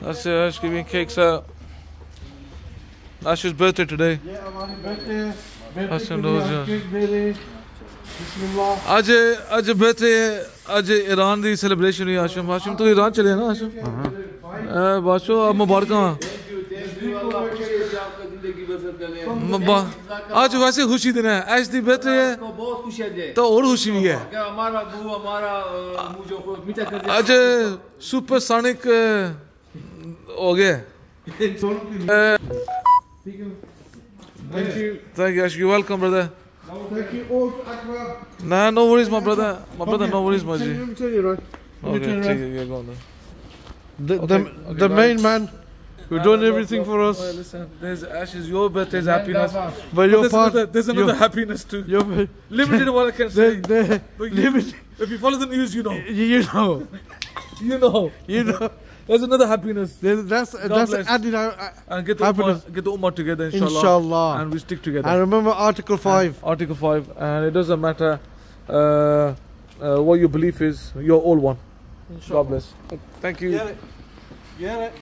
That's it, Ash giving cakes out. That's his birthday today. That's him his आज आज birthday आज Iran की celebration हुई हाशिम हाशिम तो ईरान चले ना हाशिम बादशो आप मुबारक अज वैसे खुशी दिन है। अज दी बेहतर है। तो और खुशी भी है। आज सुपरसोनिक हो गए Thank you. Thank you, Ash. You're welcome, brother. Thank you, old Akbar. Nah, no worries, my brother. My brother, no worries, my G. Let me turn you around. Okay, yeah, go on then. The, okay, the, okay, the main man who's doing everything for us. Well, listen, there's ashes, your birthday's happiness. But your there's another, there's another happiness too. Your, limited what I can say. The, the, but you, limited. If you follow the news, you know. You know. You know. you know. There's another happiness. There's- That's that's bless. added. uh, And get the Happiness. ummah, get the ummah together, inshallah. Inshallah. And we stick together. And remember Article Five. Article 5, and it doesn't matter uh, uh, what your belief is, you're all one. God bless. Thank you. Get it. Get it.